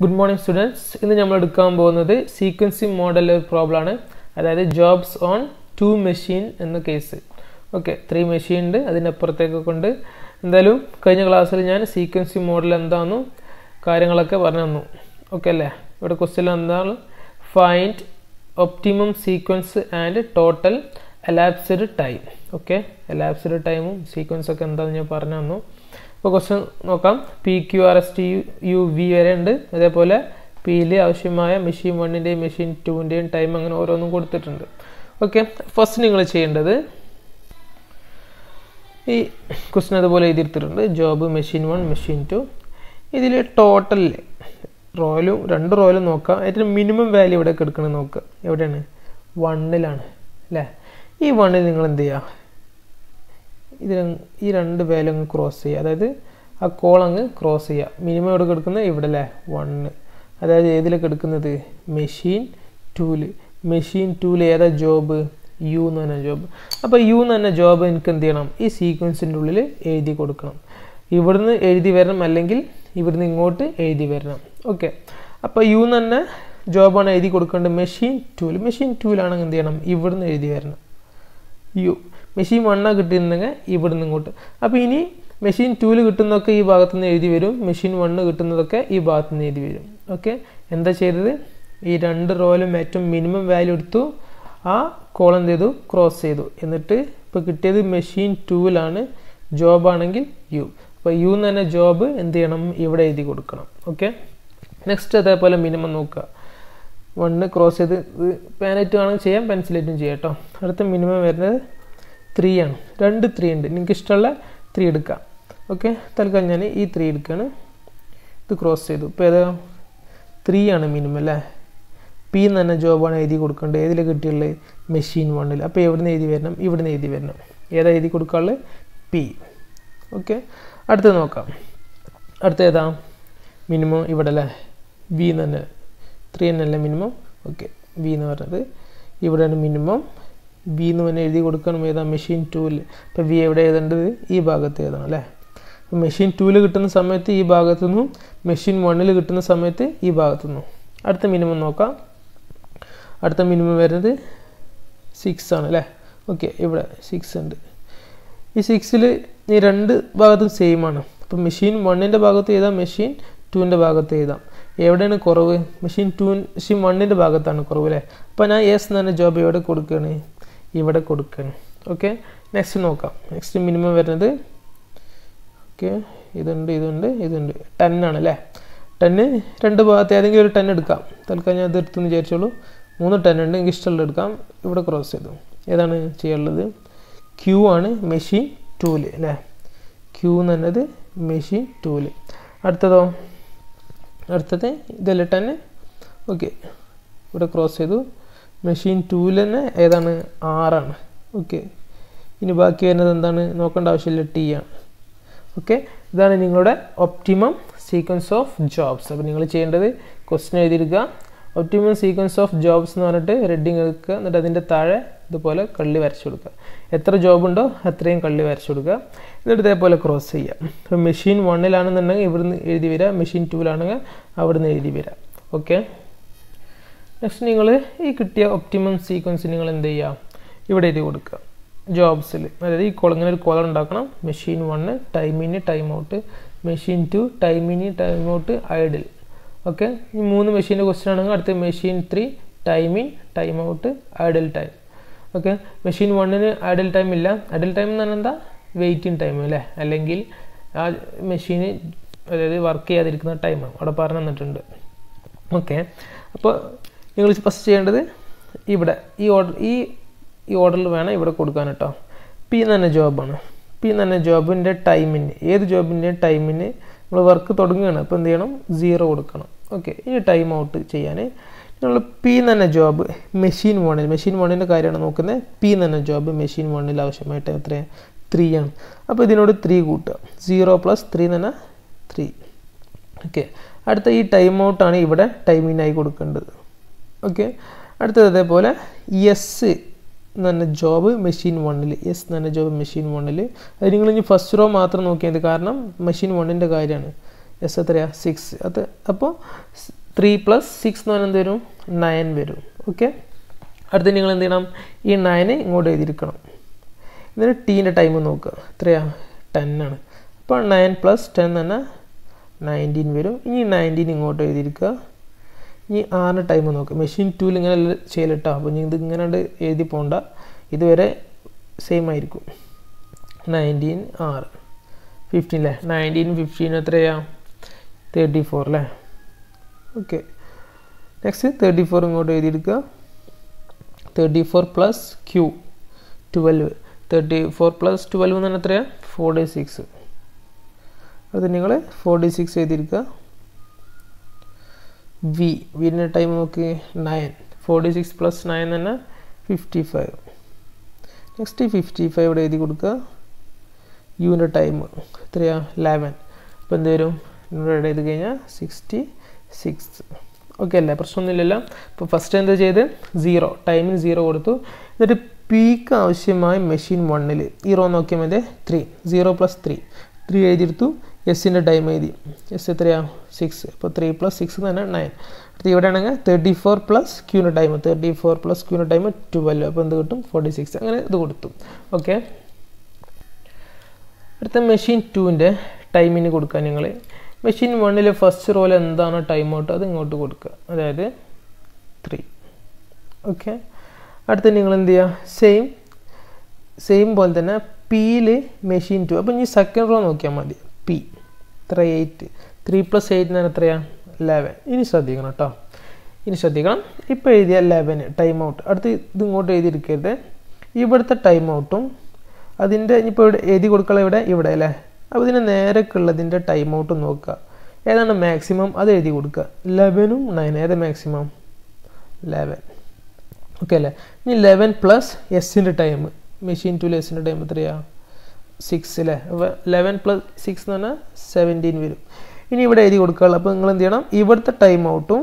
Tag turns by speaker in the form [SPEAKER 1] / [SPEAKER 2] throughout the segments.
[SPEAKER 1] Good morning students ഇന്ന് നമ്മൾ എടുക്കാൻ പോകുന്നത് സീക്വൻസിങ് മോഡൽ പ്രോബ്ലമാണ് അതായത് ജോബ്സ് ഓൺ ടു മെഷീൻ എന്ന കേസ് ഓക്കെ ത്രീ മെഷീൻ ഉണ്ട്. അതിനപ്പുറത്തേക്ക് കൊണ്ട് എന്തായാലും കഴിഞ്ഞ ക്ലാസ്സിൽ ഞാൻ സീക്വൻസിങ് മോഡൽ എന്താണെന്നും കാര്യങ്ങളൊക്കെ പറഞ്ഞു തന്നു. ഓക്കെ അല്ലേ? ഇവിടെ ക്വസ്റ്റ്യൻ എന്താണ്? Find optimum sequence and total elapsed time okay elapsed ടൈമും സീക്വൻസൊക്കെ എന്താണെന്ന് ഞാൻ പറഞ്ഞു തന്നു. അപ്പോൾ ക്വസ്റ്റ്യൻ നോക്കാം. P Q R S T U V വരെ ഉണ്ട്. അതേപോലെ പിയിൽ ആവശ്യമായ മെഷീൻ വണ്ണിന്റെയും മെഷീൻ ടുവിന്റെയും ടൈം അങ്ങനെ ഓരോന്നും കൊടുത്തിട്ടുണ്ട്. ഓക്കെ ഫസ്റ്റ് നിങ്ങൾ ചെയ്യേണ്ടത് ഈ ക്വസ്റ്റ്യൻ അതുപോലെ എഴുതിയെടുത്തിട്ടുണ്ട്. Job machine one machine two ഇതിൽ ടോട്ടൽ റോയലും രണ്ട് റോയലും നോക്കാം. അതിന് മിനിമം വാല്യൂ ഇവിടെ എടുക്കണം നോക്കുക എവിടെയാണ്? വണ്ണിലാണ് അല്ലേ ഈ വണ്ണിൽ നിങ്ങൾ എന്ത് ചെയ്യുക? ഇത് ഈ രണ്ട് വാല്യൂ അങ്ങ് ക്രോസ് ചെയ്യുക. അതായത് ആ കോൾ അങ്ങ് ക്രോസ് ചെയ്യുക. മിനിമം എവിടെ കിടക്കുന്നത്? ഇവിടെ അല്ലേ വണ്ണ് അതായത് ഏതിലൊക്കെ എടുക്കുന്നത്? മെഷീൻ ടൂൽ മെഷീൻ ടൂൽ ഏതാ ജോബ് യു എന്ന് പറഞ്ഞ ജോബ് അപ്പോൾ യു എന്ന് പറഞ്ഞ ജോബ് എനിക്ക് എന്ത് ചെയ്യണം? ഈ സീക്വൻസിന്റെ ഉള്ളിൽ എഴുതി കൊടുക്കണം. ഇവിടുന്ന് എഴുതി വരണം അല്ലെങ്കിൽ ഇവിടുന്ന് ഇങ്ങോട്ട് എഴുതി വരണം. ഓക്കെ അപ്പോൾ യു എന്ന് പറഞ്ഞ ജോബാണ് എഴുതി കൊടുക്കേണ്ടത് മെഷീൻ ടൂൽ മെഷീൻ ടൂലാണെങ്കിൽ എന്ത് ചെയ്യണം? ഇവിടുന്ന് എഴുതി വരണം. യു മെഷീൻ വണ്ണാണ് കിട്ടിയിരുന്നെങ്കിൽ ഇവിടുന്ന് ഇങ്ങോട്ട്. അപ്പോൾ ഇനി മെഷീൻ ടൂൽ കിട്ടുന്നതൊക്കെ ഈ ഭാഗത്തു നിന്ന് എഴുതി വരും. മെഷീൻ വണ്ണ് കിട്ടുന്നതൊക്കെ ഈ ഭാഗത്തു നിന്ന് എഴുതി വരും. ഓക്കെ എന്താ ചെയ്തത്? ഈ രണ്ട് റോയിലും ഏറ്റവും മിനിമം വാല്യൂ എടുത്തു. ആ കോൾ എന്ത് ചെയ്തു? ക്രോസ് ചെയ്തു. എന്നിട്ട് ഇപ്പോൾ കിട്ടിയത് മെഷീൻ ടൂവിലാണ് ജോബാണെങ്കിൽ യു അപ്പോൾ യു എന്ന് തന്നെ ജോബ് എന്ത് ചെയ്യണം? ഇവിടെ എഴുതി കൊടുക്കണം. ഓക്കെ നെക്സ്റ്റ് അതേപോലെ മിനിമം നോക്കുക. വണ്ണ് ക്രോസ് ചെയ്ത് പാനറ്റ് വേണമെങ്കിൽ ചെയ്യാം പെൻസിലേറ്റും ചെയ്യാം കേട്ടോ. അടുത്ത മിനിമം വരുന്നത് ത്രീ ആണ്. രണ്ട് ത്രീ ഉണ്ട്. നിങ്ങൾക്ക് ഇഷ്ടമുള്ള ത്രീ എടുക്കാം. ഓക്കെ തൽക്കാലം ഞാൻ ഈ ത്രീ എടുക്കുകയാണ് ഇത് ക്രോസ് ചെയ്തു. ഇപ്പോൾ ഏതാ? ത്രീ ആണ് മിനിമം അല്ലേ? പി എന്ന് തന്നെ ജോബാണ് എഴുതി കൊടുക്കേണ്ടത്. ഏതിൽ കിട്ടിയുള്ളത് മെഷീൻ വണ്ണിൽ അപ്പോൾ എവിടെ നിന്ന് എഴുതി വരണം? ഇവിടെ നിന്ന് എഴുതി വരണം. ഏതാ എഴുതി കൊടുക്കാനുള്ളത് പി ഓക്കെ അടുത്തത് നോക്കാം. അടുത്ത ഏതാ? മിനിമം ഇവിടെ അല്ലേ? വി എന്ന് തന്നെ ത്രീ എന്നല്ല മിനിമം ഓക്കെ വി എന്ന് പറഞ്ഞത് ഇവിടെയാണ് മിനിമം വി എന്ന് തന്നെ എഴുതി കൊടുക്കണം. ഏതാ? മെഷീൻ ടൂവിൽ ഇപ്പോൾ വി എവിടെ എഴുതേണ്ടത്? ഈ ഭാഗത്ത് എഴുതണം അല്ലേ? അപ്പോൾ മെഷീൻ ടൂവിൽ കിട്ടുന്ന സമയത്ത് ഈ ഭാഗത്തു നിന്നും മെഷീൻ വണ്ണിൽ കിട്ടുന്ന സമയത്ത് ഈ ഭാഗത്തു നിന്നും. അടുത്ത മിനിമം നോക്കാം. അടുത്ത മിനിമം വരുന്നത് സിക്സ് ആണ് അല്ലേ? ഓക്കെ ഇവിടെ സിക്സ് ഉണ്ട്. ഈ സിക്സിൽ ഈ രണ്ട് ഭാഗത്തും സെയിം ആണ്. അപ്പോൾ മെഷീൻ വണ്ണിന്റെ ഭാഗത്ത് എഴുതാം മെഷീൻ ടുവിന്റെ ഭാഗത്ത് എഴുതാം. എവിടെയാണ് കുറവ്? മെഷീൻ ടു മെഷീൻ വണ്ണിന്റെ ഭാഗത്താണ് കുറവ് അല്ലേ? അപ്പോൾ ഞാൻ എസ് എന്ന് പറഞ്ഞ ജോബ് എവിടെ കൊടുക്കുകയാണ്. ഇവിടെ കൊടുക്കാൻ. ഓക്കെ നെക്സ്റ്റ് നോക്കാം. നെക്സ്റ്റ് മിനിമം വരുന്നത് ഓക്കെ ഇതുണ്ട് ഇതുണ്ട് ഇതുണ്ട്. ടെൻ ആണ് അല്ലേ ടെന്ന് രണ്ട് ഭാഗത്ത് ഏതെങ്കിലും ഒരു ടെൻ എടുക്കാം. തൽക്കാലം ഞാൻ തീർത്തെന്ന് വിചാരിച്ചോളൂ മൂന്ന് ടെൻ ഉണ്ട്. എനിക്ക് ഇഷ്ടമുള്ള എടുക്കാം. ഇവിടെ ക്രോസ് ചെയ്തു. ഏതാണ് ചെയ്യാനുള്ളത്? ക്യൂ ആണ് മെഷീൻ ടൂൽ അല്ലേ? ക്യൂ എന്ന് പറഞ്ഞത് മെഷീൻ ടൂൽ അടുത്തതോ? അടുത്തത് ഇതല്ലേ ടെൻ ഓക്കെ ഇവിടെ ക്രോസ് ചെയ്തു. മെഷീൻ ടൂവിൽ തന്നെ ഏതാണ് ആറാണ്. ഓക്കെ ഇനി ബാക്കി വരുന്നത് എന്താണ്? നോക്കേണ്ട ആവശ്യമില്ല ടി ആണ്. ഓക്കെ ഇതാണ് നിങ്ങളുടെ ഒപ്റ്റിമം സീക്വൻസ് ഓഫ് ജോബ്സ് അപ്പോൾ നിങ്ങൾ ചെയ്യേണ്ടത് ക്വസ്റ്റ്യൻ എഴുതിയിരിക്കുക ഒപ്റ്റിമം സീക്വൻസ് ഓഫ് ജോബ്സ് എന്ന് പറഞ്ഞിട്ട് റെഡിങ് എടുക്കുക. എന്നിട്ട് അതിന്റെ താഴെ ഇതുപോലെ കള്ളി വരച്ചു കൊടുക്കുക. എത്ര ജോബ് ഉണ്ടോ അത്രയും കള്ളി വരച്ചു കൊടുക്കുക. എന്നിട്ട് ഇതേപോലെ ക്രോസ് ചെയ്യുക. ഇപ്പോൾ മെഷീൻ വണ്ണിലാണെന്നുണ്ടെങ്കിൽ ഇവിടുന്ന് എഴുതി വരിക. മെഷീൻ ടൂവിലാണെങ്കിൽ അവിടുന്ന് എഴുതി വരിക. ഓക്കെ നെക്സ്റ്റ് നിങ്ങൾ ഈ കിട്ടിയ ഒപ്റ്റിമം സീക്വൻസ് നിങ്ങൾ എന്ത് ചെയ്യുക ഇവിടെ എഴുതി കൊടുക്കുക. ജോബ്സിൽ അതായത് ഈ കോളം ഇങ്ങനെ ഒരു കോളം ഉണ്ടാക്കണം. Machine one time in time out machine two time in time out idle okay ഈ മൂന്ന് മെഷീന്റെ ക്വസ്റ്റ്യൻ ആണെങ്കിൽ അടുത്ത machine three time in time out idle time okay machine വണ്ണിന് ഐഡൽ ടൈം ഇല്ല. ഐഡൽ ടൈം എന്ന് പറഞ്ഞാൽ എന്താ? വെയിറ്റിംഗ് ടൈം അല്ലേ? അല്ലെങ്കിൽ ആ മെഷീന് അതായത് വർക്ക് ചെയ്യാതിരിക്കുന്ന ടൈം അവിടെ പറഞ്ഞു തന്നിട്ടുണ്ട്. ഓക്കെ അപ്പോൾ നിങ്ങൾ ഫസ്റ്റ് ചെയ്യേണ്ടത് ഇവിടെ ഈ ഓർഡർ ഈ ഈ ഓർഡറിൽ വേണം ഇവിടെ കൊടുക്കാൻ കേട്ടോ പി എന്ന് തന്നെ ജോബാണ് പി എന്ന് തന്നെ ജോബിന്റെ ടൈമിന് ഏത് ജോബിന്റെ ടൈമിന് നമ്മൾ വർക്ക് തുടങ്ങുകയാണ്. അപ്പോൾ എന്ത് ചെയ്യണം? സീറോ കൊടുക്കണം. ഓക്കെ ഇനി ടൈം ഔട്ട് ചെയ്യാൻ നമ്മൾ പി എന്ന് തന്നെ ജോബ് മെഷീൻ വണ്ണിൽ മെഷീൻ വണ്ണിന്റെ കാര്യമാണ് നോക്കുന്നത്. പി എന്ന് തന്നെ ജോബ് മെഷീൻ വണ്ണിൽ ആവശ്യമായിട്ട് എത്രയാണ് ത്രീ ആണ്. അപ്പോൾ ഇതിനോട് ത്രീ കൂട്ടുക. സീറോ പ്ലസ് ത്രീ എന്ന് പറഞ്ഞാൽ ത്രീ ഓക്കെ അടുത്ത ഈ ടൈം ഔട്ടാണ് ഇവിടെ ടൈമിനായി കൊടുക്കേണ്ടത്. ഓക്കെ അടുത്തത് അതേപോലെ എസ് എന്ന് പറഞ്ഞ ജോബ് മെഷീൻ വണ്ണിൽ എസ് എന്ന് പറഞ്ഞ ജോബ് മെഷീൻ വണ്ണിൽ അത് നിങ്ങൾ ഇനി ഫസ്റ്റ് റോ മാത്രം നോക്കിയത് കാരണം മെഷീൻ വണ്ണിന്റെ കാര്യമാണ് എസ് എത്രയാണ് സിക്സ് അത് അപ്പോൾ ത്രീ പ്ലസ് സിക്സ് എന്ന് പറഞ്ഞാൽ എന്ത് വരും? നയൻ വരും. ഓക്കെ അടുത്ത് നിങ്ങൾ എന്ത് ചെയ്യണം? ഈ നയന് ഇങ്ങോട്ട് എഴുതിയിരിക്കണം. എന്നിട്ട് ടീന്റെ ടൈം നോക്കുക. എത്രയാണ് ടെൻ ആണ്. അപ്പോൾ നയൻ പ്ലസ് ടെൻ തന്നെ നയന്റീൻ വരും. ഇനി നയന്റീൻ ഇങ്ങോട്ട് എഴുതിയിരിക്കുക. ഇനി ആറിന് ടൈം നോക്കുക മെഷീൻ ടൂൽ ഇങ്ങനെ ചെയ്യലിട്ടോ അപ്പോൾ ഇത് ഇങ്ങനെ എഴുതി പോകണ്ട ഇതുവരെ സെയിം ആയിരിക്കും. നയന്റീൻ ആറ്. ഫിഫ്റ്റീൻ അല്ലേ നയന്റീൻ ഫിഫ്റ്റീൻ എത്രയാ? തേർട്ടി ഫോർ അല്ലേ ഓക്കെ നെക്സ്റ്റ് തേർട്ടി ഫോർ ഇങ്ങോട്ട് എഴുതിയെടുക്കുക. Thirty four plus Q twelve thirty four plus twelve എന്ന് പറഞ്ഞാൽ എത്രയാണ് ഫോർട്ടി സിക്സ് അത് നിങ്ങൾ ഫോർട്ടി സിക്സ് എഴുതിയിരിക്കുക വി വീടിന്റെ ടൈം നോക്കി nine forty six plus nine തന്നെ fifty five next fifty five ഇവിടെ എഴുതി കൊടുക്കുക. യുവിന്റെ ടൈം എത്രയാണ് ലെവൻ അപ്പോൾ എന്ത് വരും? ഇവിടെ എഴുതി കഴിഞ്ഞാൽ സിക്സ്റ്റി സിക്സ് ഓക്കെ അല്ലേ? പ്രശ്നമൊന്നുമില്ലല്ലോ. അപ്പോൾ ഫസ്റ്റ് എന്താ ചെയ്ത്? സീറോ ടൈമിന് സീറോ കൊടുത്തു. എന്നിട്ട് പീക്ക് ആവശ്യമായ മെഷീൻ വണ്ണിൽ ഈ റോ നോക്കിയാൽ മതി. Three zero plus three three എഴുതിയെടുത്തു. എസിന്റെ ടൈം എഴുതി. എസ് എത്രയാണ് സിക്സ് അപ്പോൾ ത്രീ പ്ലസ് സിക്സ് എന്ന് പറഞ്ഞാൽ നയൻ അടുത്ത് ഇവിടെ ആണെങ്കിൽ തേർട്ടി ഫോർ പ്ലസ് ക്യൂന്റെ ടൈം തേർട്ടി ഫോർ പ്ലസ് ക്യൂന്റെ ടൈം ട്വൽവ് അപ്പോൾ എന്ത് കിട്ടും? ഫോർട്ടി സിക്സ് അങ്ങനെ ഇത് കൊടുത്തു. ഓക്കെ അടുത്ത മെഷീൻ ടുവിന്റെ ടൈമിന് കൊടുക്കുക നിങ്ങൾ മെഷീൻ വണ്ണിൽ ഫസ്റ്റ് റോയിൽ എന്താണോ ടൈം ഔട്ട് അത് ഇങ്ങോട്ട് കൊടുക്കുക. അതായത് ത്രീ ഓക്കെ അടുത്ത് നിങ്ങൾ എന്ത് ചെയ്യുക? സെയിം സെയിം പോലെ തന്നെ പിയിൽ മെഷീൻ ടു അപ്പോൾ ഇനി സെക്കൻഡ് റോ നോക്കിയാൽ മതി. പി. ഇത്ര എയ്റ്റ്. ത്രീ പ്ലസ് എയ്റ്റ് എന്ന് എത്രയാണ് ലെവൻ ഇനി ശ്രദ്ധിക്കണം കേട്ടോ ഇനി ശ്രദ്ധിക്കണം. ഇപ്പോൾ എഴുതിയ ലെവന് ടൈം ഔട്ട് അടുത്ത് ഇത് ഇങ്ങോട്ട് എഴുതിയിരിക്കരുത്. ഇവിടുത്തെ ടൈം ഔട്ടും അതിന്റെ ഇനിയിപ്പോൾ ഇവിടെ എഴുതി കൊടുക്കുക ഇവിടെ ഇവിടെ അല്ലേ? അപ്പോൾ ഇതിന് നേരക്കുള്ളതിന്റെ ടൈം ഔട്ടും നോക്കുക. ഏതാണ് മാക്സിമം അത് എഴുതി കൊടുക്കുക. ലെവനും നയൻ ഏത് മാക്സിമം ലെവൻ ഓക്കെ അല്ലേ? ഇനി ലെവൻ പ്ലസ് എസിന്റെ ടൈം മെഷീൻ ടു എസിന്റെ ടൈം എത്രയാണ് സിക്സ് അല്ലേ ലെവൻ പ്ലസ് സിക്സ് എന്ന് പറഞ്ഞാൽ സെവന്റീൻ വരും. ഇനി ഇവിടെ എഴുതി കൊടുക്കുക അപ്പോൾ നിങ്ങൾ എന്ത് ചെയ്യണം? ഇവിടുത്തെ ടൈം ഔട്ടും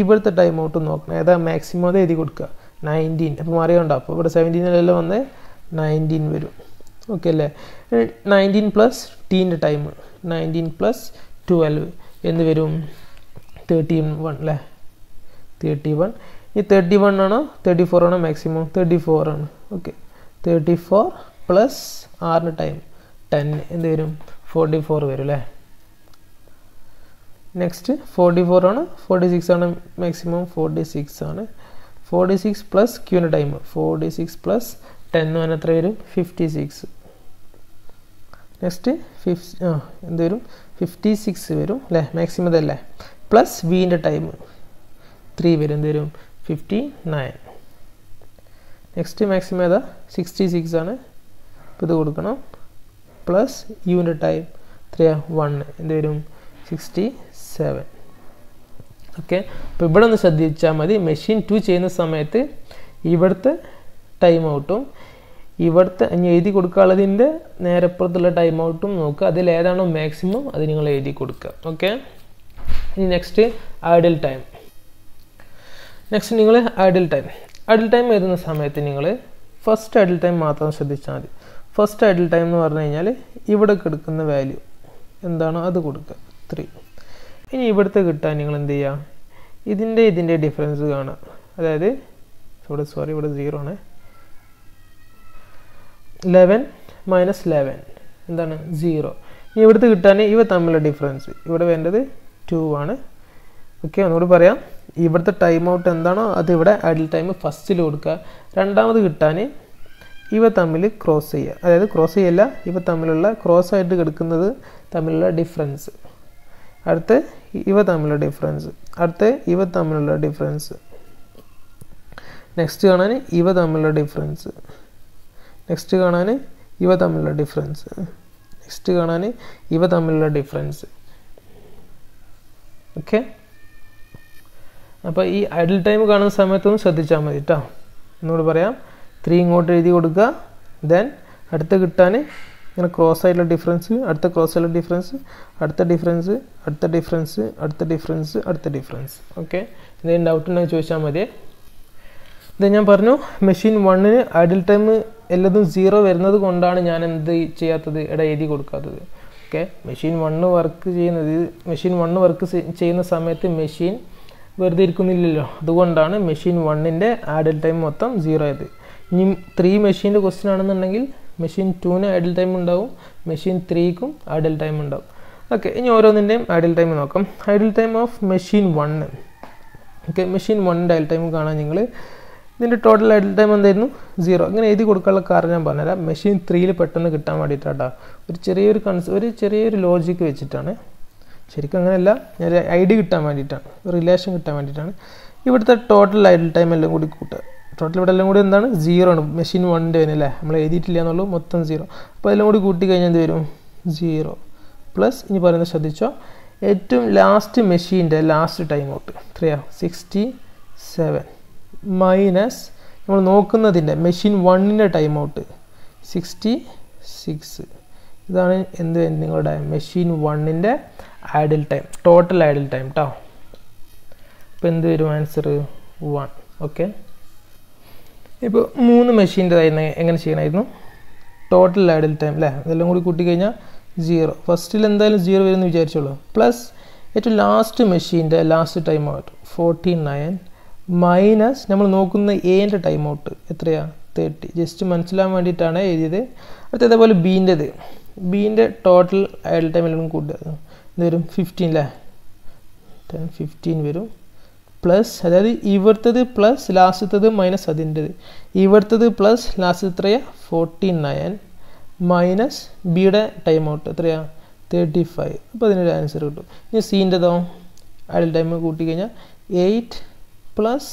[SPEAKER 1] ഇവിടുത്തെ ടൈം ഔട്ടും നോക്കണം. ഏതാ മാക്സിമം അത് എഴുതി കൊടുക്കുക. നയന്റീൻ അപ്പോൾ മാറിയുണ്ടോ? അപ്പോൾ ഇവിടെ സെവന്റീനിലല്ലോ വന്ന്. നയന്റീൻ വരും. ഓക്കെ അല്ലേ? നയന്റീൻ പ്ലസ് ടീന്റെ ടൈം നയന്റീൻ പ്ലസ് ട്വൽവ് എന്ത് വരും. തേർട്ടി വൺ അല്ലേ? തേർട്ടി വൺ ഈ തേർട്ടി വൺ ആണോ? തേർട്ടി ഫോർ ആണോ? മാക്സിമം തേർട്ടി ഫോർ ആണ്. ഓക്കെ തേർട്ടി ഫോർ പ്ലസ് ആറിന് ടൈം ടെൻ എന്ത് വരും? ഫോർട്ടി ഫോർ വരും അല്ലേ? നെക്സ്റ്റ് ഫോർട്ടി ഫോർ ആണ്. ഫോർട്ടി സിക്സ് ആണ് മാക്സിമം ഫോർട്ടി സിക്സ് ആണ്. Forty six plus ക്യൂവിന്റെ time forty six plus ten എന്ന് പറഞ്ഞാൽ എത്ര വരും? ഫിഫ്റ്റി സിക്സ് നെക്സ്റ്റ് ഫിഫ് ആ എന്ത് വരും? ഫിഫ്റ്റി സിക്സ് വരും അല്ലേ? മാക്സിമം ഇതല്ലേ? പ്ലസ് വീന്റെ ടൈം ത്രീ വരും. എന്ത് വരും? ഫിഫ്റ്റി നയൻ നെക്സ്റ്റ് മാക്സിമം ഏതാ? സിക്സ്റ്റി സിക്സ് ആണ്. ഇപ്പോൾ ഇത് കൊടുക്കണം. പ്ലസ് യുവിന്റെ ടൈം എത്രയാ വൺ എന്ത് വരും? സിക്സ്റ്റി സെവൻ ഓക്കെ അപ്പോൾ ഇവിടെ ഒന്ന് ശ്രദ്ധിച്ചാൽ മതി. മെഷീൻ ടു ചെയ്യുന്ന സമയത്ത് ഇവിടുത്തെ ടൈം ഔട്ടും ഇവിടുത്തെ ഇനി എഴുതി കൊടുക്കാനുള്ളതിന്റെ നേരപ്പുറത്തുള്ള ടൈം ഔട്ടും നോക്കുക. അതിൽ ഏതാണോ മാക്സിമം അത് നിങ്ങൾ എഴുതി കൊടുക്കുക. ഓക്കെ ഇനി നെക്സ്റ്റ് ഐഡിൽ ടൈം നെക്സ്റ്റ് നിങ്ങൾ ഐഡിൽ ടൈം ഐഡിൽ ടൈം എഴുതുന്ന സമയത്ത് നിങ്ങൾ ഫസ്റ്റ് ഐഡിൽ ടൈം മാത്രം ശ്രദ്ധിച്ചാൽ മതി. ഫസ്റ്റ് ഐഡിൽ ടൈം എന്ന് പറഞ്ഞു കഴിഞ്ഞാൽ ഇവിടെ കിടക്കുന്ന വാല്യൂ എന്താണോ? അത് കൊടുക്കുക ത്രീ ഇനി ഇവിടുത്തെ കിട്ടാൻ നിങ്ങൾ എന്ത് ചെയ്യുക ഇതിന്റെ ഇതിന്റെ ഡിഫറൻസ് കാണുക. അതായത് ഇവിടെ സോറി ഇവിടെ സീറോ ആണ്. ലെവൻ മൈനസ് ലെവൻ എന്താണ്? സീറോ ഇനി ഇവിടുത്തെ കിട്ടാൻ ഇവ തമ്മിലുള്ള ഡിഫറൻസ് ഇവിടെ വേണ്ടത് ടു ആണ്. ഓക്കെ ഒന്നുകൂടി പറയാം. ഇവിടുത്തെ ടൈം ഔട്ട് എന്താണോ അത് ഇവിടെ ഐഡിൽ ടൈം ഫസ്റ്റിൽ കൊടുക്കുക രണ്ടാമത് കിട്ടാൻ ഇവ തമ്മിൽ ക്രോസ് ചെയ്യുക. അതായത് ക്രോസ് ചെയ്യല്ല ഇവ തമ്മിലുള്ള ക്രോസ് ആയിട്ട് കിടക്കുന്നത് തമ്മിലുള്ള ഡിഫറൻസ് അടുത്ത് ഇവ തമ്മിലുള്ള ഡിഫറൻസ് അടുത്ത് ഇവ തമ്മിലുള്ള ഡിഫറൻസ് നെക്സ്റ്റ് കാണാൻ ഇവ തമ്മിലുള്ള ഡിഫറൻസ് നെക്സ്റ്റ് കാണാൻ ഇവ തമ്മിലുള്ള ഡിഫറൻസ് നെക്സ്റ്റ് കാണാൻ ഇവ തമ്മിലുള്ള ഡിഫറൻസ് ഓക്കെ അപ്പോൾ ഈ ഐഡിൽ ടൈം കാണുന്ന സമയത്തൊന്നും ശ്രദ്ധിച്ചാൽ മതി കേട്ടോ എന്നോട് പറയാം. ത്രീ ഇങ്ങോട്ട് എഴുതി കൊടുക്കുക. ദെൻ അടുത്ത് കിട്ടാൻ ഇങ്ങനെ ക്രോസ് ആയിട്ടുള്ള ഡിഫറൻസ് അടുത്ത ക്രോസ് ആയിട്ടുള്ള ഡിഫറൻസ് അടുത്ത ഡിഫറൻസ് അടുത്ത ഡിഫറൻസ് അടുത്ത ഡിഫറൻസ് അടുത്ത ഡിഫറൻസ് ഓക്കെ എന്തെങ്കിലും ഡൗട്ട് ഉണ്ടെങ്കിൽ ചോദിച്ചാൽ മതി. ഇത് ഞാൻ പറഞ്ഞു മെഷീൻ വണ്ണിന് ഐഡിൽ ടൈം എല്ലാതും സീറോ വരുന്നത് കൊണ്ടാണ് ഞാൻ എന്ത് ചെയ്യാത്തത്? ഇട എഴുതി കൊടുക്കാത്തത്. ഓക്കെ മെഷീൻ വണ്ണ് വർക്ക് ചെയ്യുന്നത് മെഷീൻ വണ്ണ് വർക്ക് ചെയ്യുന്ന സമയത്ത് മെഷീൻ വെറുതെ ഇരിക്കുന്നില്ലല്ലോ. അതുകൊണ്ടാണ് മെഷീൻ വണ്ണിന്റെ ആഡൽ ടൈം മൊത്തം സീറോ ആയത്. ഇനി ത്രീ മെഷീന്റെ ക്വസ്റ്റ്യൻ ആണെന്നുണ്ടെങ്കിൽ മെഷീൻ ടൂന് ഐഡിൽ ടൈം ഉണ്ടാവും മെഷീൻ ത്രീക്കും ഐഡിൽ ടൈം ഉണ്ടാവും. ഓക്കെ ഇനി ഓരോന്നിന്റെയും ഐഡിൽ ടൈം നോക്കാം. Idle time of machine one okay machine വണ്ണിന്റെ ഐഡിൽ ടൈം കാണാൻ നിങ്ങൾ ഇതിന്റെ ടോട്ടൽ ഐഡിൽ ടൈം എന്തായിരുന്നു? സീറോ ഇങ്ങനെ എഴുതി കൊടുക്കാനുള്ള കാരണം ഞാൻ പറഞ്ഞുതരാം. മെഷീൻ ത്രീയിൽ പെട്ടെന്ന് കിട്ടാൻ വേണ്ടിയിട്ടാട്ടോ. ഒരു ചെറിയൊരു കൺസ് ഒരു ചെറിയൊരു ലോജിക്ക് വെച്ചിട്ടാണ്. ശരിക്കും അങ്ങനെയല്ല. ഞാൻ ഐ ഡി കിട്ടാൻ വേണ്ടിയിട്ടാണ്. റിലേഷൻ കിട്ടാൻ വേണ്ടിയിട്ടാണ്. ഇവിടുത്തെ ടോട്ടൽ ഐഡിൽ ടൈം എല്ലാം കൂടി കൂട്ടുക. ടോട്ടൽ ഇവിടെ എല്ലാം കൂടി എന്താണ്? സീറോ ആണ്. മെഷീൻ വണ്ണിന്റെ വരും അല്ലേ? നമ്മൾ എഴുതിയിട്ടില്ല എന്നുള്ളൂ. മൊത്തം സീറോ അപ്പോൾ എല്ലാം കൂടി കൂട്ടി കഴിഞ്ഞാൽ എന്ത് വരും? സീറോ പ്ലസ് ഇനി പറയുന്നത് ശ്രദ്ധിച്ചോ. ഏറ്റവും ലാസ്റ്റ് മെഷീന്റെ ലാസ്റ്റ് ടൈം ഔട്ട് എത്രയാ സിക്സ്റ്റി സെവൻ മൈനസ് നമ്മൾ നോക്കുന്നതിന്റെ മെഷീൻ വണ്ണിന്റെ ടൈം ഔട്ട് സിക്സ്റ്റി സിക്സ് ഇതാണ് എന്ത് നിങ്ങളുടെ മെഷീൻ വണ്ണിന്റെ idle time total idle time കേട്ടോ അപ്പോൾ എന്ത് വരും? ആൻസർ വൺ ഓക്കെ ഇപ്പോൾ മൂന്ന് മെഷീന്റെ എങ്ങനെ ചെയ്യണമായിരുന്നു ടോട്ടൽ ഐഡിൽ ടൈം അല്ലേ ഇതെല്ലാം കൂടി കൂട്ടിക്കഴിഞ്ഞാൽ സീറോ ഫസ്റ്റിൽ എന്തായാലും സീറോ വരുമെന്ന് വിചാരിച്ചോളൂ. പ്ലസ് ഏറ്റവും ലാസ്റ്റ് മെഷീന്റെ last time out fourteen nine minus നമ്മൾ നോക്കുന്ന എന്റെ ടൈം ഔട്ട് എത്രയാണ് തേർട്ടി ജസ്റ്റ് മനസ്സിലാൻ വേണ്ടിയിട്ടാണ് എഴുതിയത്. അടുത്ത അതേപോലെ ബീന്റെത് ബീന്റെ ടോട്ടൽ ഐഡിൽ ടൈം എല്ലാം കൂട്ടുക. ഇത് വരും ഫിഫ്റ്റീൻ അല്ലേ ടെൻ ഫിഫ്റ്റീൻ വരും. പ്ലസ് അതായത് ഇവിടുത്തത് പ്ലസ് ലാസ്റ്റത്തത് മൈനസ് അതിന്റെത്. ഇവിടുത്തത് പ്ലസ് ലാസ്റ്റ് എത്രയാ? ഫോർട്ടി നയൻ മൈനസ് ബിയുടെ ടൈം ഔട്ട് എത്രയാ? തേർട്ടി ഫൈവ് അപ്പോൾ അതിനൊരു ആൻസർ കിട്ടും. ഇനി സീന്റെതോ ഐഡൽ ടൈം കൂട്ടിക്കഴിഞ്ഞാൽ എയ്റ്റ് പ്ലസ്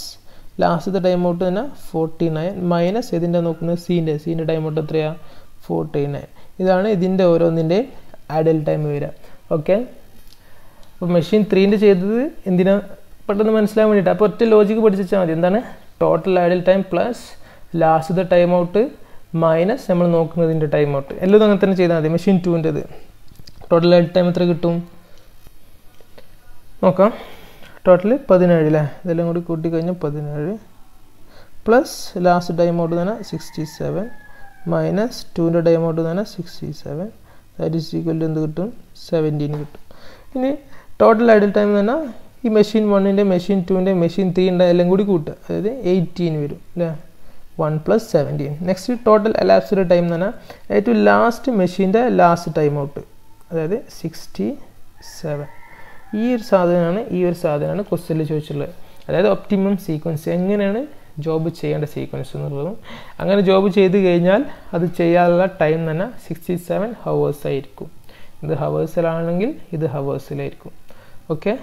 [SPEAKER 1] ലാസ്റ്റത്തെ ടൈം ഔട്ട് തന്നെ ഫോർട്ടി നയൻ മൈനസ് ഇതിന്റെ നോക്കുന്നത് സീന്റെ സീന്റെ ടൈം ഔട്ട് എത്രയാണ് ഫോർട്ടി നയൻ ഇതാണ് ഇതിന്റെ ഓരോന്നിന്റെ ആഡൽ ടൈം വരിക. ഓക്കെ അപ്പോൾ മെഷീൻ ത്രീന്റെ ചെയ്തത് എന്തിനാ? പെട്ടെന്ന് മനസ്സിലാൻ വേണ്ടിയിട്ട്. അപ്പോൾ ഒറ്റ ലോജിക്ക് പഠിച്ചാൽ മതി. എന്താണ്? ടോട്ടൽ ഐഡൽ ടൈം പ്ലസ് ലാസ്റ്റത്തെ ടൈം ഔട്ട് മൈനസ് നമ്മൾ നോക്കുന്നതിന്റെ ടൈം ഔട്ട് എല്ലാം അങ്ങനെ തന്നെ ചെയ്താൽ മതി. മെഷീൻ ടുവിന്റെത് ടോട്ടൽ ഐഡൽ ടൈം എത്ര കിട്ടും? നോക്കാം. ടോട്ടൽ പതിനേഴ് അല്ലേ ഇതെല്ലാം കൂടി കൂട്ടി കഴിഞ്ഞാൽ പതിനേഴ് പ്ലസ് ലാസ്റ്റ് ടൈം ഔട്ട് തന്നെ സിക്സ്റ്റി സെവൻ മൈനസ് ടുവിന്റെ ടൈം ഔട്ട് തന്നെ sixty seven that is equal എന്ത് കിട്ടും? സെവന്റീൻ കിട്ടും. ഇനി ടോട്ടൽ ഐഡൽ ടൈം തന്നെ ഈ മെഷീൻ വണ്ണിന്റെ മെഷീൻ ടുവിന്റെ മെഷീൻ ത്രീന്റെ എല്ലാം കൂടി കൂട്ടുക. അതായത് എയ്റ്റീൻ വരും. അല്ലേ one plus seventeen next total elapsed time എന്ന് പറഞ്ഞാൽ ഏറ്റവും ലാസ്റ്റ് മെഷീന്റെ ലാസ്റ്റ് ടൈം ഔട്ട് അതായത് സിക്സ്റ്റി സെവൻ ഈ ഒരു സാധനമാണ് ഈ ഒരു സാധനമാണ് ക്വസ്റ്റ്യനിൽ ചോദിച്ചിട്ടുള്ളത്. അതായത് ഒപ്റ്റിമം സീക്വൻസ് എങ്ങനെയാണ് ജോബ് ചെയ്യേണ്ട സീക്വൻസ് എന്നുള്ളതും. അങ്ങനെ ജോബ് ചെയ്ത് കഴിഞ്ഞാൽ അത് ചെയ്യാനുള്ള ടൈം തന്നെ സിക്സ്റ്റി സെവൻ ഹവേഴ്സ് ആയിരിക്കും. ഇത് ഹവേഴ്സിലാണെങ്കിൽ ഇത് ഹവേഴ്സിലായിരിക്കും ഓക്കെ